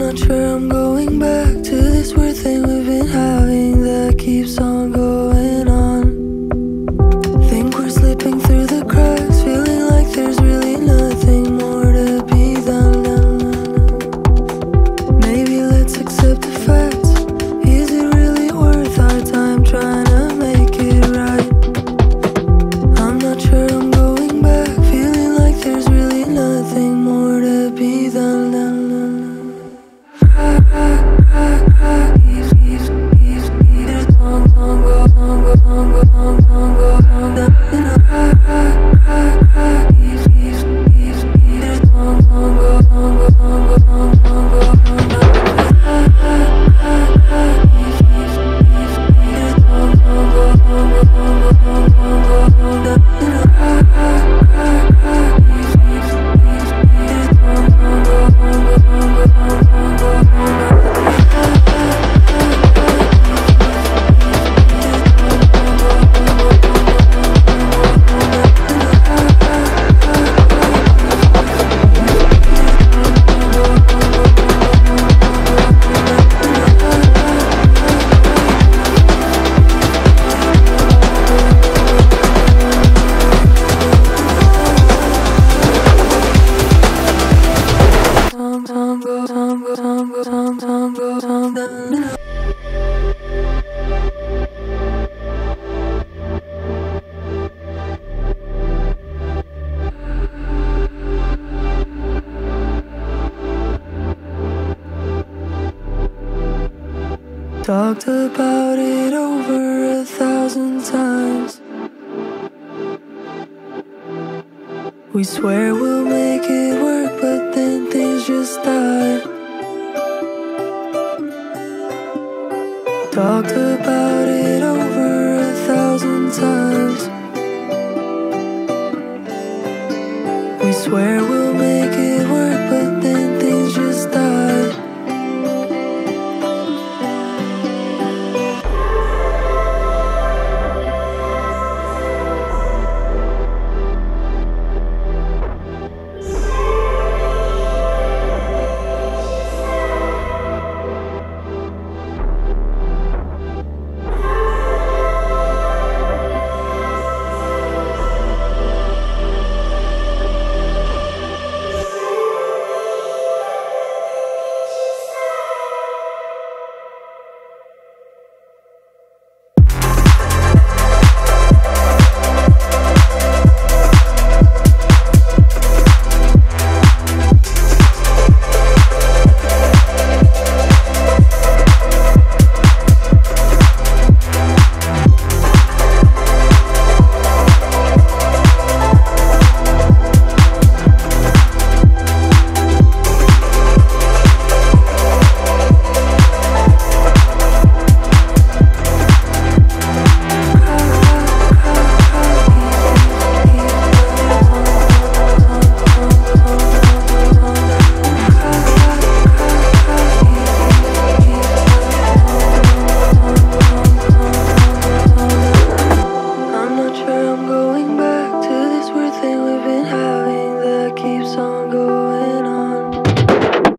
not true. Talked about it over a thousand times. We swear we'll make it work, but then things just die. Talked about it over a thousand times. We swear we'll make it